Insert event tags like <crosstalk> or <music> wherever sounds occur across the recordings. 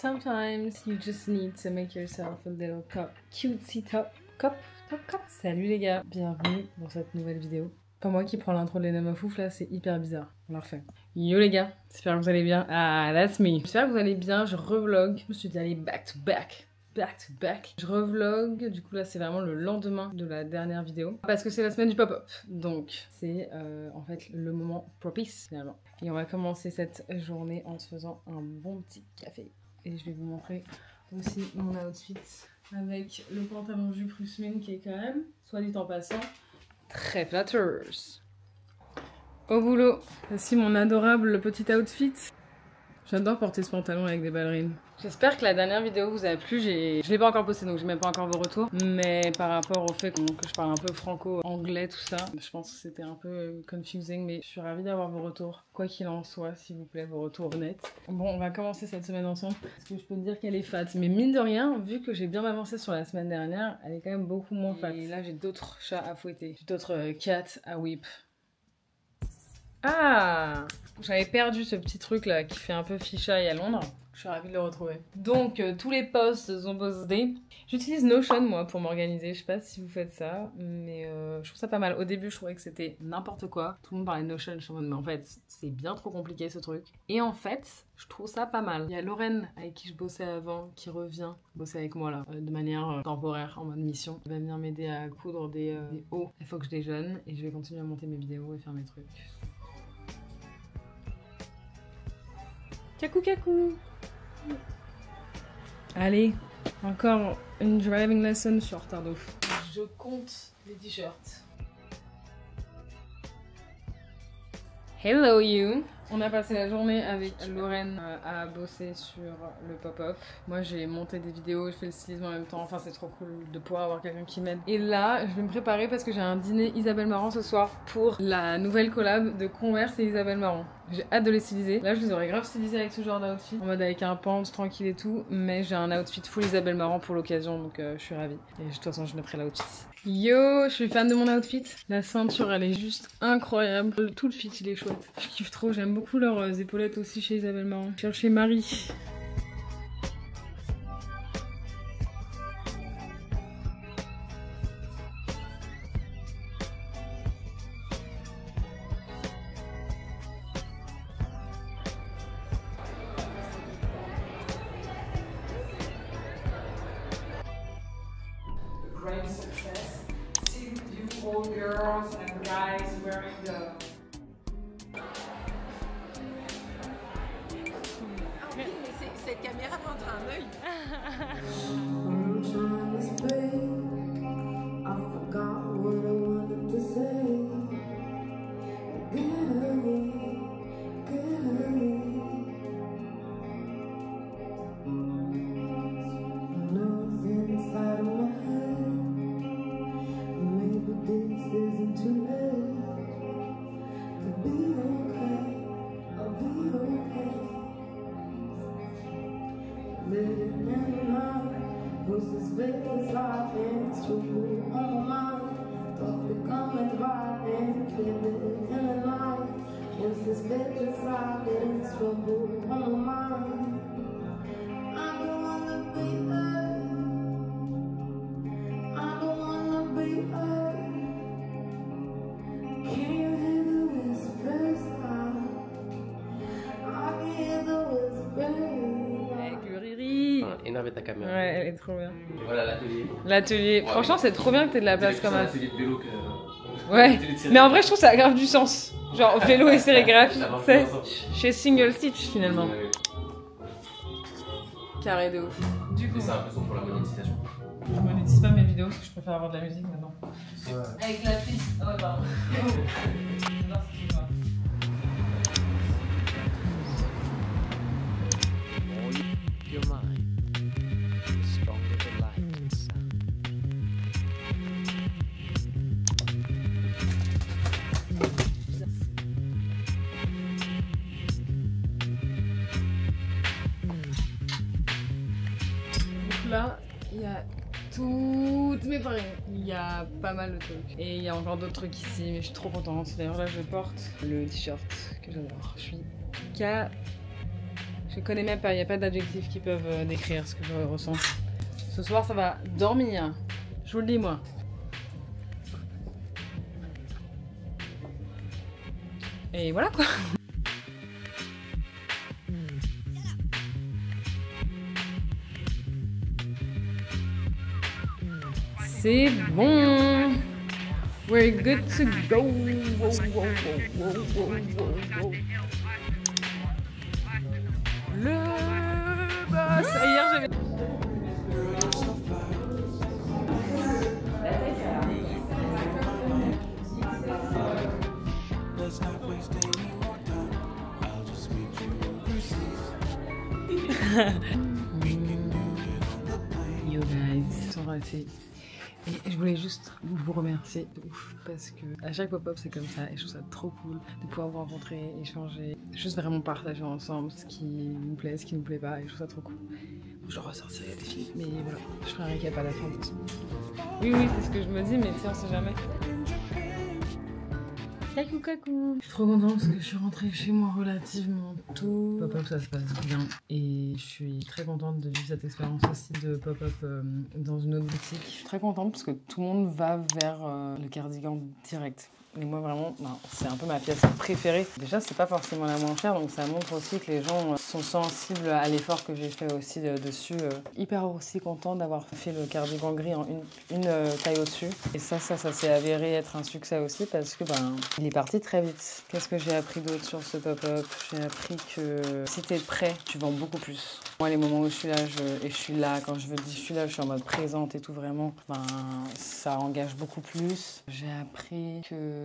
Sometimes you just need to make yourself a little cup. Cutesy top. Cup. Top cup. Salut les gars, bienvenue dans cette nouvelle vidéo. Pas moi qui prends l'intro de Lena Mafouf là, c'est hyper bizarre. On la refait. Yo les gars, j'espère que vous allez bien. Ah, that's me. J'espère que vous allez bien, je revlog. Je me suis dit allez back to back back to back. Je revlog, du coup là c'est vraiment le lendemain de la dernière vidéo parce que c'est la semaine du pop-up. Donc c'est euh, en fait le moment propice finalement. Et on va commencer cette journée en se faisant un bon petit café. Et je vais vous montrer aussi mon outfit avec le pantalon jupe Rusmin qui est quand même, soit dit en passant, très flatteuse. Au boulot, voici mon adorable petit outfit. J'adore porter ce pantalon avec des ballerines. J'espère que la dernière vidéo vous a plu. Je l'ai pas encore posté donc j'ai même pas encore vos retours. Mais par rapport au fait que, je parle un peu franco-anglais, tout ça, je pense que c'était un peu confusing. Mais je suis ravie d'avoir vos retours. Quoi qu'il en soit, s'il vous plaît, vos retours honnêtes. Bon, on va commencer cette semaine ensemble. Parce que je peux te dire qu'elle est fat. Mais mine de rien, vu que j'ai bien avancé sur la semaine dernière, elle est quand même beaucoup moins fat. Et là, j'ai d'autres chats à fouetter. J'ai d'autres euh, cats à whip. Ah J'avais perdu ce petit truc là qui fait un peu fichaille à Londres. Je suis ravie de le retrouver. Donc, euh, tous les posts ont bossé. J'utilise Notion, moi, pour m'organiser. Je sais pas si vous faites ça, mais euh, je trouve ça pas mal. Au début, je trouvais que c'était n'importe quoi. Tout le monde parlait de Notion. Je suis en mode, mais en fait, c'est bien trop compliqué ce truc. Et en fait, je trouve ça pas mal. Il y a Lorraine, avec qui je bossais avant, qui revient bosser avec moi, là, euh, de manière temporaire, en mode mission. Elle va venir m'aider à coudre des, des hauts. Il faut que je déjeune et je vais continuer à monter mes vidéos et faire mes trucs. Kakou kakou Allez, encore une driving lesson, je suis en retard de ouf. Je compte les t-shirts. Hello you on a passé la journée avec Lorraine euh, à bosser sur le pop-up. Moi j'ai monté des vidéos, je fais le stylisme en même temps. Enfin c'est trop cool de pouvoir avoir quelqu'un qui m'aide. Et là je vais me préparer parce que j'ai un dîner Isabelle Marant ce soir pour la nouvelle collab de Converse et Isabelle Marant. J'ai hâte de les styliser. Là je les aurais grave stylisés avec ce genre d'outfit. En mode avec un pants tranquille et tout. Mais j'ai un outfit full Isabelle Marant pour l'occasion donc euh, je suis ravie. Et de toute façon je mettrai l'outfit. Yo, je suis fan de mon outfit. La ceinture elle est juste incroyable. Tout le fit il est chouette. Je kiffe trop, j'aime beaucoup beaucoup leurs épaulettes aussi chez Isabelle Marant. Cherchez Marie. Caméra prendra un œil. <laughs> Bruises, feelings, lightnings Through on my mind. Thought we come and ride and Keep it in the night. Bruises, feelings, lightnings Through on my mind. Ta caméra. Ouais, elle est trop bien. voilà l'atelier. L'atelier. Franchement, c'est trop bien que t'aies de la place comme ça. de vélo que. Ouais. <laughs> Mais en vrai, je trouve que ça a grave du sens. Genre <laughs> vélo et sérigraphie, c'est chez Single Stitch finalement. Carré de ouf. Du coup, c'est un peu son pour la monétisation. Je monétise pas mes vidéos parce que je préfère avoir de la musique maintenant. Avec la piste. Pas mal de trucs. Et il y a encore d'autres trucs ici, mais je suis trop contente. D'ailleurs, là, je porte le t-shirt que j'adore. Je suis Je connais même pas, il n'y a pas d'adjectifs qui peuvent euh, décrire ce que je ressens. Ce soir, ça va dormir. Je vous le dis, moi. Et voilà quoi. C'est bon. We're good to go. Le boss. Hier, j'avais. Let's <laughs> not waste any more time. I'll just meet you guys. Et je voulais juste vous remercier de ouf parce que à chaque pop-up c'est comme ça et je trouve ça trop cool de pouvoir vous rencontrer, échanger, juste vraiment partager ensemble ce qui nous plaît, ce qui nous plaît pas et je trouve ça trop cool. Je ressortirai des films, mais voilà, je ferai un récap à la fin. Oui, oui, c'est ce que je me dis, mais sais, on sait jamais. Coucou, coucou Je suis trop contente parce que je suis rentrée chez moi relativement tôt. Pop-up, ça se passe bien et je suis très contente de vivre cette expérience aussi de pop-up euh, dans une autre boutique. Je suis très contente parce que tout le monde va vers euh, le cardigan direct. Et moi vraiment, ben, c'est un peu ma pièce préférée. Déjà, c'est pas forcément la moins chère, donc ça montre aussi que les gens euh, sont sensibles à l'effort que j'ai fait aussi de- dessus. euh. Hyper aussi content d'avoir fait le cardigan gris en une, euh, taille au-dessus. Et ça, ça, ça s'est avéré être un succès aussi parce que ben, il est parti très vite. Qu'est-ce que j'ai appris d'autre sur ce pop-up? J'ai appris que si t'es prêt, tu vends beaucoup plus. Moi, les moments où je suis là, je, et je suis là, quand je veux dire je suis là, je suis en mode présente et tout vraiment, ben, ça engage beaucoup plus. J'ai appris que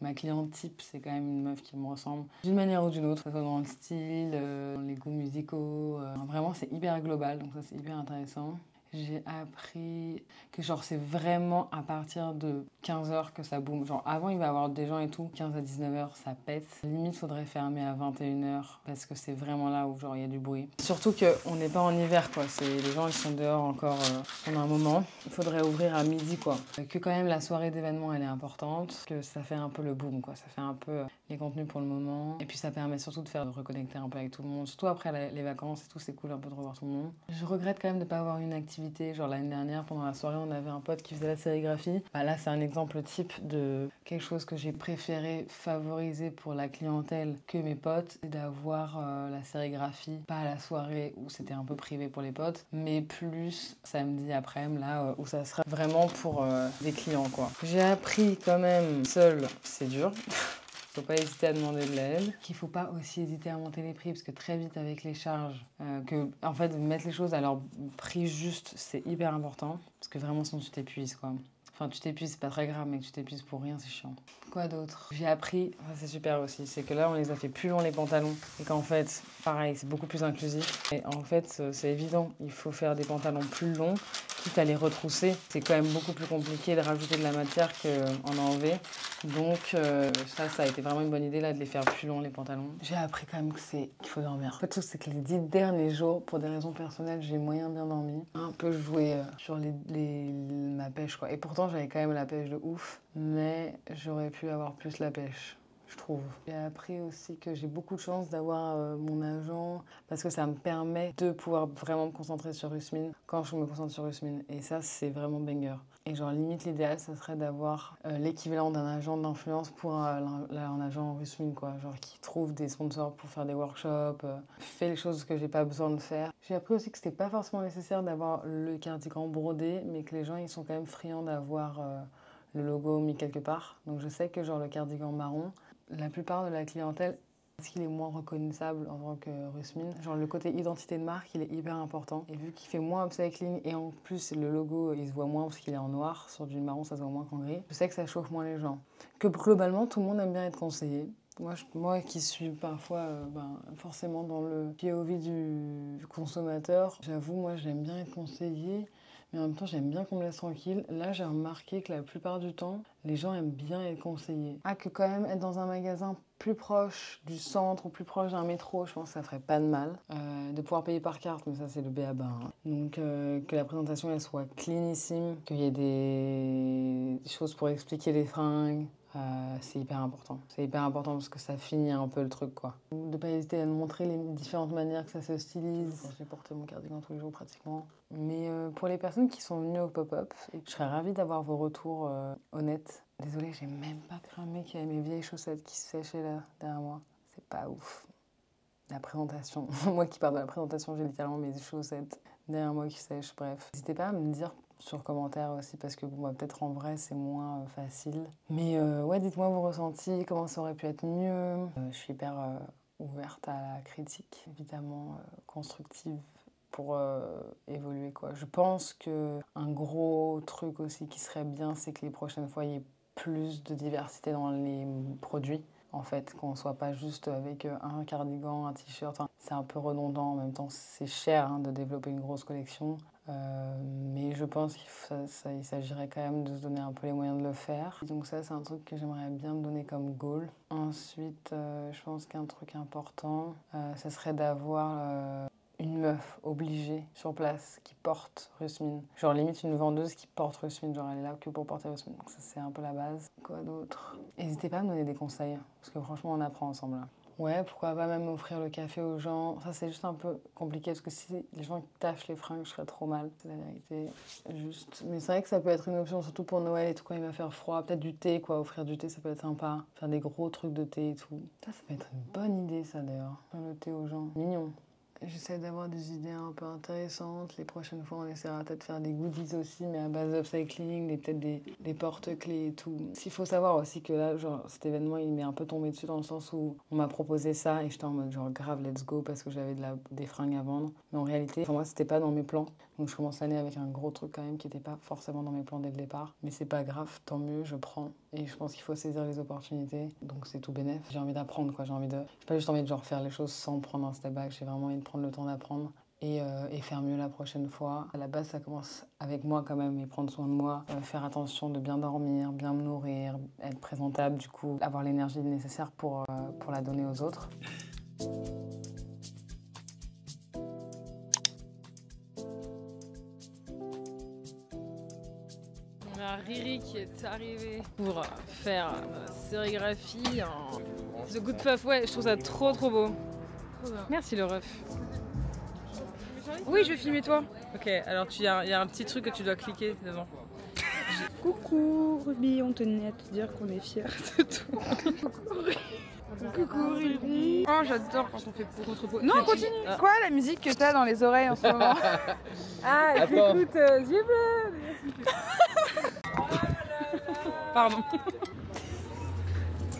ma cliente type, c'est quand même une meuf qui me ressemble d'une manière ou d'une autre, que ce soit dans le style, euh, dans les goûts musicaux. euh, vraiment, c'est hyper global, donc ça, c'est hyper intéressant. J'ai appris que genre c'est vraiment à partir de 15h que ça boum. Genre avant il va y avoir des gens et tout, 15 à 19h ça pète. Limite faudrait fermer à 21h parce que c'est vraiment là où genre il y a du bruit. Surtout qu'on n'est pas en hiver quoi, c'est les gens ils sont dehors encore euh, pendant un moment. Il faudrait ouvrir à midi quoi. Que quand même la soirée d'événement elle est importante, que ça fait un peu le boom quoi, ça fait un peu euh, les contenus pour le moment. Et puis ça permet surtout de faire de reconnecter un peu avec tout le monde. Surtout après les vacances et tout, c'est cool un peu de revoir tout le monde. Je regrette quand même de ne pas avoir une activité. Genre l'année dernière, pendant la soirée, on avait un pote qui faisait la sérigraphie. Bah là, c'est un exemple type de quelque chose que j'ai préféré favoriser pour la clientèle que mes potes. C'est d'avoir euh, la sérigraphie, pas à la soirée où c'était un peu privé pour les potes, mais plus samedi après-midi, là euh, où ça sera vraiment pour euh, les clients quoi. J'ai appris quand même seul, c'est dur. <laughs> Faut pas hésiter à demander de l'aide. Qu'il faut pas aussi hésiter à monter les prix parce que très vite avec les charges, euh, que en fait mettre les choses à leur prix juste, c'est hyper important parce que vraiment sinon tu t'épuises quoi. Enfin tu t'épuises, c'est pas très grave, mais que tu t'épuises pour rien, c'est chiant. Quoi d'autre? J'ai appris, c'est super aussi, c'est que là on les a fait plus longs les pantalons et qu'en fait, pareil, c'est beaucoup plus inclusif. Et en fait, euh, c'est évident, il faut faire des pantalons plus longs, quitte à les retrousser. C'est quand même beaucoup plus compliqué de rajouter de la matière qu'en enlever. Donc euh, ça, ça a été vraiment une bonne idée là de les faire plus longs les pantalons. J'ai appris quand même que c'est qu'il faut dormir. En fait, le truc, c'est que les dix derniers jours, pour des raisons personnelles, j'ai moyen bien dormi. Un peu joué euh, sur les, les- ma pêche quoi. Et pourtant, j'avais quand même la pêche de ouf, mais j'aurais pu avoir plus la pêche. Je. J'ai appris aussi que j'ai beaucoup de chance d'avoir euh, mon agent parce que ça me permet de pouvoir vraiment me concentrer sur Usmin quand je me concentre sur Usmin. Et ça, c'est vraiment banger. Et genre, limite, l'idéal, ça serait d'avoir euh, l'équivalent d'un agent d'influence pour un, un- agent Usmin, quoi. Genre, qui trouve des sponsors pour faire des workshops, euh, fait les choses que j'ai pas besoin de faire. J'ai appris aussi que c'était pas forcément nécessaire d'avoir le cardigan brodé, mais que les gens, ils sont quand même friands d'avoir euh, le logo mis quelque part. Donc, je sais que, genre, le cardigan marron, la plupart de la clientèle parce qu'il est moins reconnaissable en tant que Rusmin. Genre le côté identité de marque, il est hyper important. Et vu qu'il fait moins upcycling et en plus le logo, il se voit moins parce qu'il est en noir. Sur du marron, ça se voit moins qu'en gris. Je sais que ça chauffe moins les gens. Que globalement, tout le monde aime bien être conseillé. Moi, moi qui suis parfois euh, ben, forcément dans le POV du consommateur, j'avoue, moi j'aime bien être conseillé. Mais en même temps, j'aime bien qu'on me laisse tranquille. Là, j'ai remarqué que la plupart du temps, les gens aiment bien être conseillés. Ah, que quand même être dans un magasin plus proche du centre ou plus proche d'un métro, je pense que ça ferait pas de mal. Euh, de pouvoir payer par carte, mais ça, c'est le béaba. hein. Donc, euh, que la présentation, elle soit cleanissime, qu'il y ait des... des choses pour expliquer les fringues. Euh, c'est hyper important. C'est hyper important parce que ça finit un peu le truc, quoi. De pas hésiter à nous montrer les différentes manières que ça se stylise. J'ai porté mon cardigan tous les jours pratiquement. Mais euh, pour les personnes qui sont venues au pop-up, je serais ravie d'avoir vos retours euh, honnêtes. Désolée, j'ai même pas cramé qu'il y avait mes vieilles chaussettes qui séchaient là, derrière moi. C'est pas ouf. La présentation. <laughs> moi qui parle de la présentation, j'ai littéralement mes chaussettes derrière moi qui sèchent. Bref. N'hésitez pas à me dire sur commentaire aussi parce que bon, bah, peut-être en vrai c'est moins euh, facile. Mais euh, ouais, dites-moi vos ressentis, comment ça aurait pu être mieux. Euh, je suis hyper ouverte à la critique, évidemment constructive pour évoluer quoi. Je pense que un gros truc aussi qui serait bien, c'est que les prochaines fois il y ait plus de diversité dans les produits. En fait, qu'on soit pas juste avec euh, un cardigan, un t-shirt. C'est un peu redondant. En même temps, c'est cher hein, de développer une grosse collection. Euh, mais je pense qu'il s'agirait quand même de se donner un peu les moyens de le faire. Donc ça, c'est un truc que j'aimerais bien me donner comme goal. Ensuite, euh, je pense qu'un truc important, ça serait d'avoir une meuf obligée sur place qui porte Rusmin. Genre limite une vendeuse qui porte Rusmin. Genre elle est là que pour porter Rusmin. Donc ça, c'est un peu la base. Quoi d'autre? N'hésitez pas à me donner des conseils. Parce que franchement, on apprend ensemble là. Ouais, pourquoi pas même offrir le café aux gens. Ça, c'est juste un peu compliqué parce que si les gens tâchent les fringues, je serais trop mal. C'est la vérité. Juste. Mais c'est vrai que ça peut être une option, surtout pour Noël et tout, quand il va faire froid. Peut-être du thé, quoi. Offrir du thé, ça peut être sympa. Faire des gros trucs de thé et tout. Ça, ça peut être une bonne idée, ça d'ailleurs. Faire le thé aux gens. Mignon. J'essaie d'avoir des idées un peu intéressantes. Les prochaines fois, on essaiera peut-être de faire des goodies aussi, mais à base d'upcycling, des- peut-être des, des porte-clés et tout. S'il faut savoir aussi que là, genre, cet événement, il m'est un peu tombé dessus dans le sens où on m'a proposé ça et j'étais en mode genre grave, let's go parce que j'avais de des fringues à vendre. Mais en réalité, pour moi, c'était pas dans mes plans. Donc je commence l'année avec un gros truc quand même qui n'était pas forcément dans mes plans dès le départ. Mais c'est pas grave, tant mieux, je prends. Et je pense qu'il faut saisir les opportunités. Donc c'est tout bénef. J'ai envie d'apprendre, quoi. J'ai envie de. J'ai pas juste envie de genre faire les choses sans prendre un step back. J'ai vraiment envie de prendre le temps d'apprendre. Et, euh, et faire mieux la prochaine fois. À la base, ça commence avec moi quand même et prendre soin de moi, euh, faire attention de bien dormir, bien me nourrir, être présentable, du coup, avoir l'énergie nécessaire pour, euh, pour la donner aux autres. A Riri qui est arrivée pour faire ma sérigraphie en The Good Puff. Ouais, je trouve ça trop trop beau. Merci le ref. Oui, je vais filmer toi. Ok, alors il y, a il y a un petit truc que tu dois cliquer devant. <laughs> Coucou Ruby, on tenait à te dire qu'on est fiers de toi. Coucou Ruby. Oh j'adore quand on fait contre peau. Non continue Ah. Quoi la musique que t'as dans les oreilles en ce moment <laughs> Ah, Attends. écoute, euh, yeux bleus. Pardon.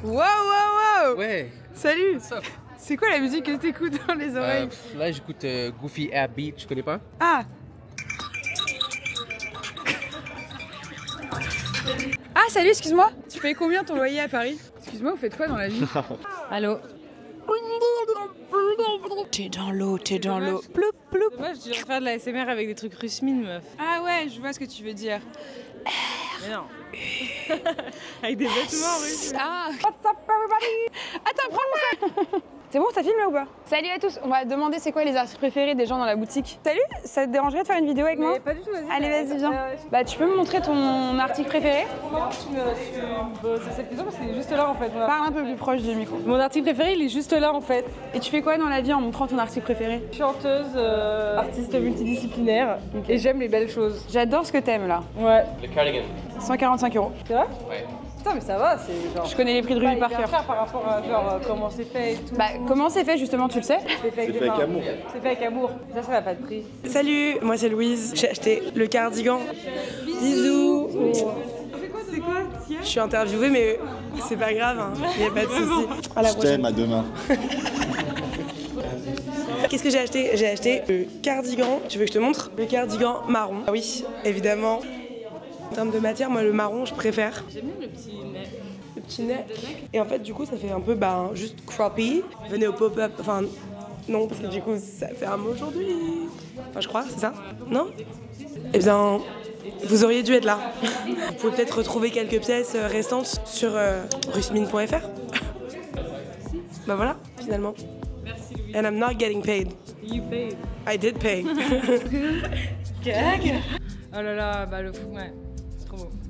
Wow wow wow. Ouais, Salut. Ça. C'est quoi la musique que t'écoutes dans les Euh, oreilles? là, j'écoute euh, Goofy Air Beat, tu connais pas. Ah. Ah salut excuse-moi. Tu payes combien ton loyer à Paris? Excuse-moi vous faites quoi dans la vie? Allô? T'es dans l'eau, t'es dans l'eau. Ploup ploup. Dommage, je vais faire de la SMR avec des trucs rusmine, meuf. Ah ouais je vois ce que tu veux dire. Mais <laughs> non. avec des vêtements russes. Ah What's up everybody? Attends, prends mon sac <laughs> C'est bon, t'as filmé ou pas Salut à tous, on va demander c'est quoi les artistes préférés des gens dans la boutique. Salut, ça te dérangerait de faire une vidéo avec moi Mais pas du tout, vas-y. Allez, vas-y, viens. Euh, Bah, tu peux me montrer ton article préféré Bah, c'est cette question parce qu'il est juste là en fait. Parle un peu plus proche du micro. mon article préféré, il est juste là en fait. Et tu fais quoi dans la vie en montrant ton article préféré Chanteuse, euh, artiste multidisciplinaire. Et j'aime les belles choses. J'adore ce que t'aimes là. Ouais. Le cardigan. 145 euros. C'est vrai? Ouais. Putain, mais ça va, c'est genre. Je connais les prix de Ruby par cœur. par rapport à genre euh, comment c'est fait et tout. Bah, comment c'est fait justement, tu le sais c'est fait avec, des mains. C'est fait avec amour. Ça, ça n'a pas de prix. Salut, moi c'est Louise. J'ai acheté le cardigan. Bisous. C'est quoi Je suis interviewée, mais c'est pas grave, hein. il n'y a pas de souci. À la Je t'aime, à demain. <laughs> Qu'est-ce que j'ai acheté? J'ai acheté le cardigan. Tu veux que je te montre? Le cardigan marron. Ah oui, évidemment. En termes de matière, moi le marron, je préfère. J'aime bien le petit nez. Le petit nez. Et en fait, du coup, ça fait un peu bah, juste croppy. Venez au pop-up. Enfin, non, parce que du coup, ça ferme aujourd'hui. Enfin, je crois, c'est ça? Non? Eh bien, vous auriez dû être là. <laughs> Vous pouvez peut-être retrouver quelques pièces euh, restantes sur euh, rusmine.fr. <laughs> bah voilà, finalement. And I'm not getting paid. You pay. I did pay. <laughs> Oh là là, bah le fou, ouais.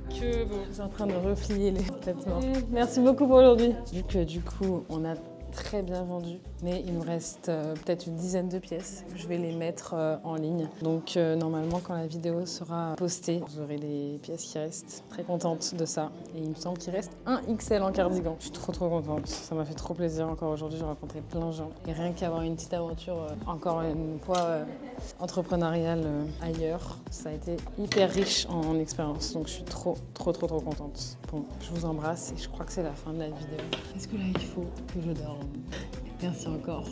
Que. Je suis en train de replier les vêtements. Merci beaucoup pour aujourd'hui. Vu que du coup, on a très bien vendu, mais il nous reste euh, peut-être une dizaine de pièces. Je vais les mettre euh, en ligne. Donc euh, normalement, quand la vidéo sera postée, vous aurez les pièces qui restent. Très contente de ça. Et il me semble qu'il reste un XL en cardigan. Je suis trop trop contente. Ça m'a fait trop plaisir encore aujourd'hui. J'ai rencontré plein de gens. Et rien qu'avoir une petite aventure, encore une fois entrepreneuriale ailleurs, ça a été hyper riche en expérience. Donc je suis trop trop trop trop contente. Bon, je vous embrasse et je crois que c'est la fin de la vidéo. Est-ce que là il faut que je dorme? Merci encore.